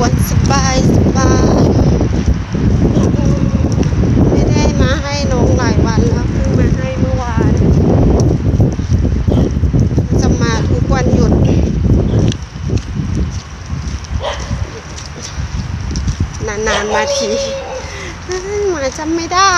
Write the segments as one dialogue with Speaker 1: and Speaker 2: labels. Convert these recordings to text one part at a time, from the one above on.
Speaker 1: วนสบายสบายไม่ได้มาให้น้องหลายวันแล้วเพิ่งมาให้เมื่อวานจะมาทุกวันหยุด นานๆมาที มาจำไม่ได้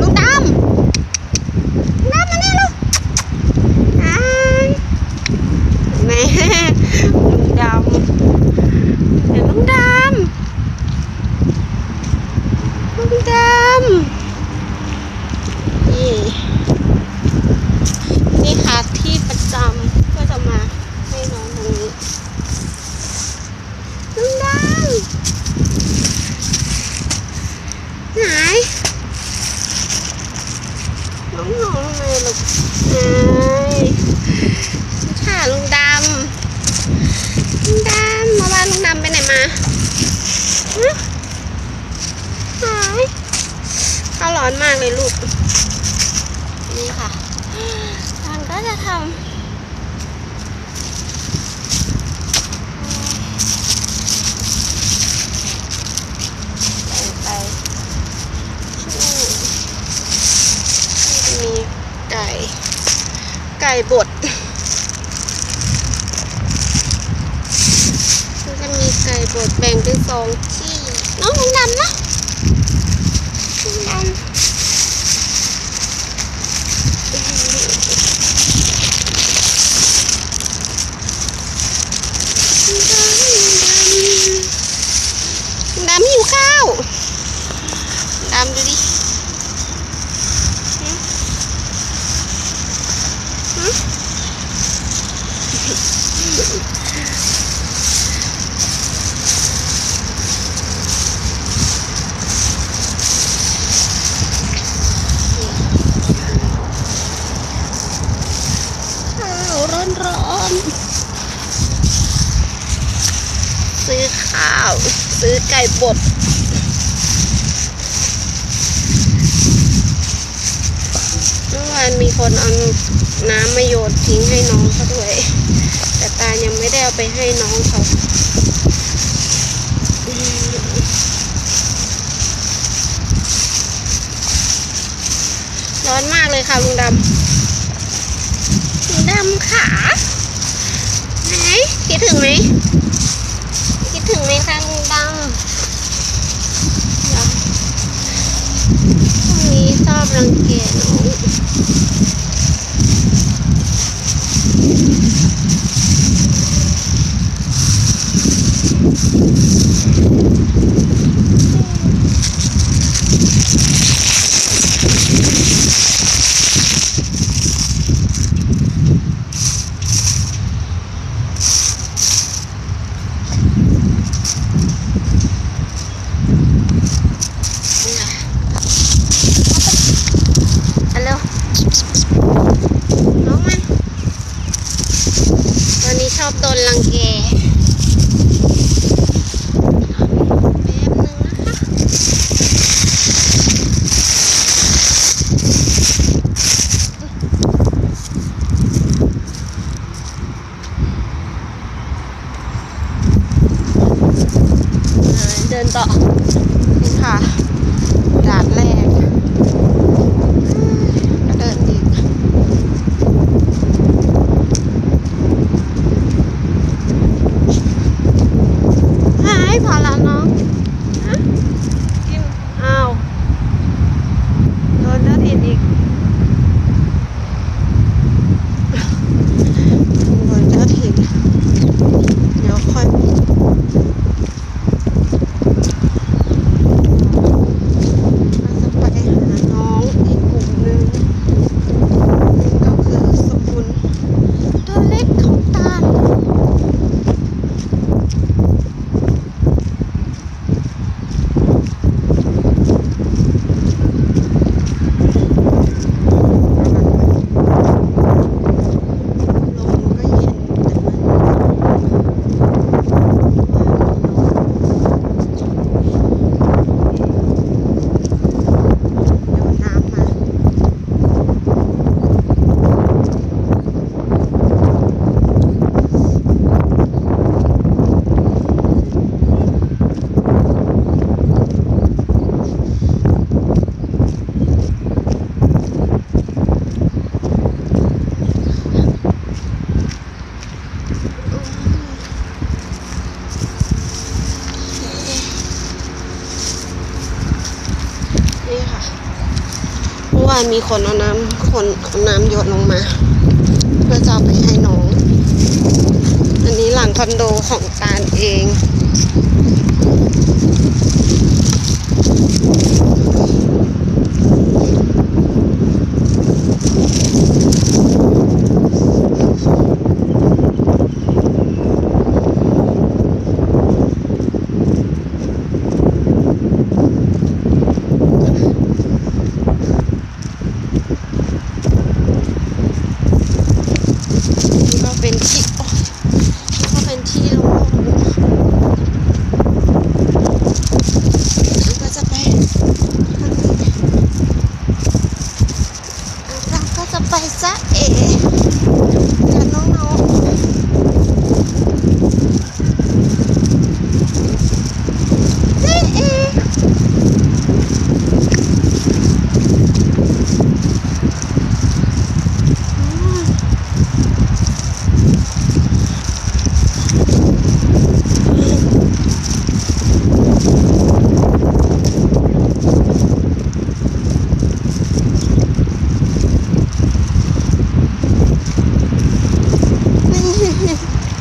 Speaker 1: ลุงดำลุงดำมานี่ลูกอ้ายแม่ลุงดำเดี๋ยวลุงดำลุงดำนี่นี่ค่ะที่ประจำก็จะมาให้น้องตรงนี้ลุงดำไหน น้องหอมทำไมลูกไอ้ค่ะลุงดำลุงดำเมื่อวานลุงดำไปไหนมาฮะหายข้าวร้ อนมากเลยลูก นี่ค่ะทางก็จะทำไปไปช่วยมีไก่ ไก่บดมันจะมีไก่บดแบ่งเป็นสองที่ น้องลุงดำนะลุงดำลุงดำลุงดำหิวข้าวลุงดำดูดิ ข้าวร้อนร้อนๆ ซื้อข้าว ซื้อไก่บดเมื่อวานมีคนเอาน้ำมาโยนทิ้งให้น้องเขาด้วย แต่ตายังไม่ได้เอาไปให้น้องเขาร้อนมากเลยค่ะลุงดำลุงดำขาไหนคิดถึงไหม ถึงไหมคะลุงดำเดี๋ยวพรุ่งนี้ชอบรังเกียจน้อง ชอบโดนลังแกเดินต่อ วานมีคนเอาน้ำคนเอาน้ำหยดลงมา เพื่อจะเอาไปให้น้อง อันนี้หลังคอนโดของตาลเอง นี่ก็เป็นที่โอ๊ยนี่ก็เป็นที่โล่งเราก็จะไปทางนี้เราก็จะไปซะเอ๋เดี๋ยวน้องๆนี่เอ๋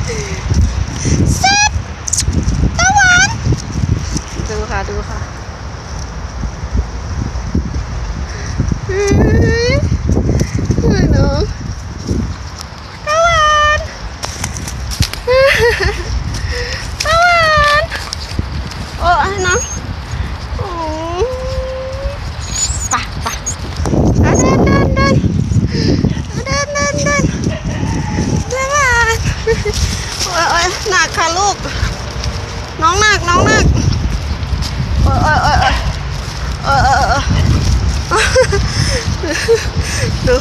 Speaker 1: อืม แซ่บตะวัน ดูค่ะ ดูค่ะเฮ้ยเฮ้ยน้องตะวันตะวันโอ้ยน้องโอ้ปะปะเอาเดินเดินเดินเอาเดินเดินเดิน ตะวันโอ้ยโอ้ยหนักค่ะลูก น้องหนัก น้องหนัก โอ้ยโอ้ยโอ้ยโอ้ยเออเออเออ ดู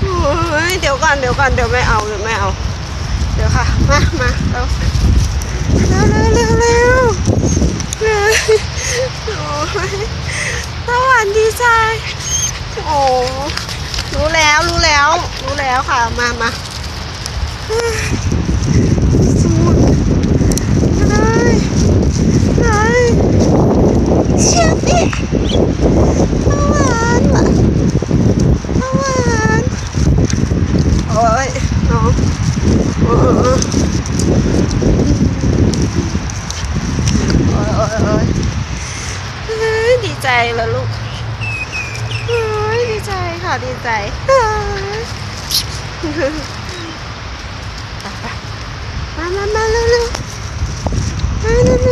Speaker 1: โอ้ยเดี๋ยวก่อนเดี๋ยวก่อนเดี๋ยวไม่เอาเดี๋ยวไม่เอา เดี๋ยวค่ะ มามาเร็วเร็วเร็วเร็วเร็วสวัสดีใจโอ้รู้แล้วรู้แล้ว รู้แล้วค่ะ มามาสมุดเลยเลยเชี่ยดิตะวันว่ะตะวันโอ้ ยน้องโอ้ยโอ้ยโอ้ยโอ้ยโอ้ยดีใจแล้วลูกเฮ้ยดีใจค่ะดีใจมามามาเร็วเร็วมาเร็ว